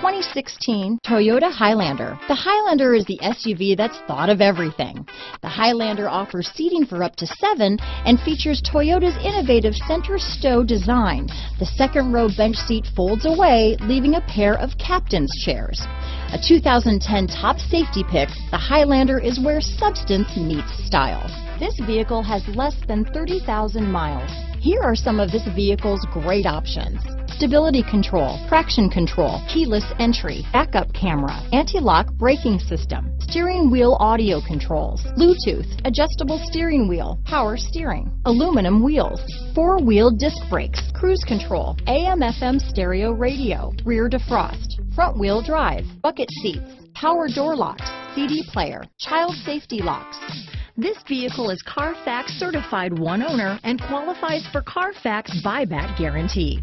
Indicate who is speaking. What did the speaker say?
Speaker 1: 2016 Toyota Highlander. The Highlander is the SUV that's thought of everything. The Highlander offers seating for up to seven and features Toyota's innovative center stow design. The second row bench seat folds away, leaving a pair of captain's chairs. A 2010 top safety pick, the Highlander is where substance meets style. This vehicle has less than 30,000 miles. Here are some of this vehicle's great options. Stability control, traction control, keyless entry, backup camera, anti-lock braking system, steering wheel audio controls, Bluetooth, adjustable steering wheel, power steering, aluminum wheels, four-wheel disc brakes, cruise control, AM FM stereo radio, rear defrost, front wheel drive, bucket seats, power door locks, CD player, child safety locks,
Speaker 2: this vehicle is Carfax certified one owner and qualifies for Carfax buyback guarantee.